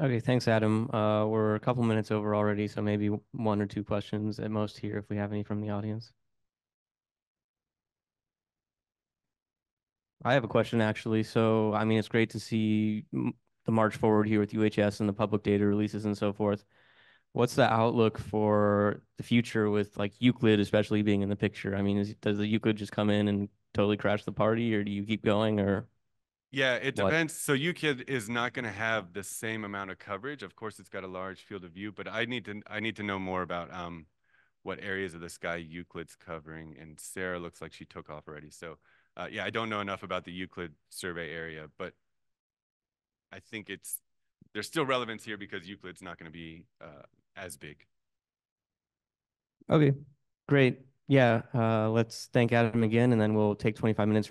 Okay, thanks, Adam. Uh, we're a couple minutes over already, so maybe one or two questions at most here if we have any from the audience. I have a question actually. So, I mean, it's great to see the march forward here with UHS and the public data releases and so forth. What's the outlook for the future with like Euclid, especially being in the picture? I mean, does the Euclid just come in and totally crash the party, or do you keep going, or? Yeah, it what? depends. So Euclid is not going to have the same amount of coverage. Of course, it's got a large field of view, but I need to I need to know more about um, what areas of the sky Euclid's covering. And Sarah looks like she took off already. So uh, yeah, I don't know enough about the Euclid survey area, but I think it's there's still relevance here because Euclid's not going to be uh, as big. Okay, great. Yeah, uh, let's thank Adam again, and then we'll take 25 minutes.